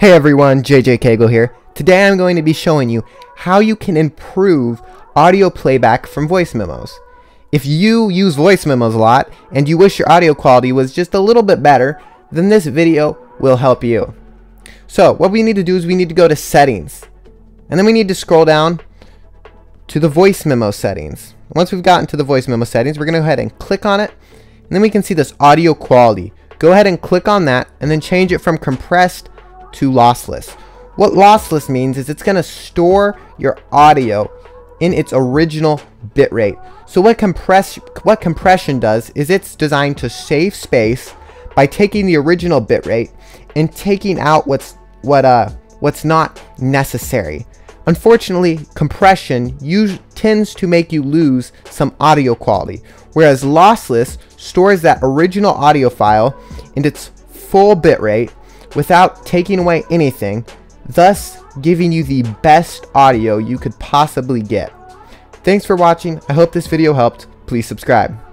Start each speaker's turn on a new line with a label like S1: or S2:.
S1: Hey everyone, JJ Cagle here. Today I'm going to be showing you how you can improve audio playback from voice memos. If you use voice memos a lot and you wish your audio quality was just a little bit better, then this video will help you. So what we need to do is we need to go to settings and then we need to scroll down to the voice memo settings. Once we've gotten to the voice memo settings, we're going to go ahead and click on it and then we can see this audio quality. Go ahead and click on that and then change it from compressed to lossless. What lossless means is it's going to store your audio in its original bitrate. So what compress what compression does is it's designed to save space by taking the original bitrate and taking out what's what uh what's not necessary. Unfortunately, compression tends to make you lose some audio quality, whereas lossless stores that original audio file in its full bitrate without taking away anything, thus giving you the best audio you could possibly get. Thanks for watching. I hope this video helped. Please subscribe.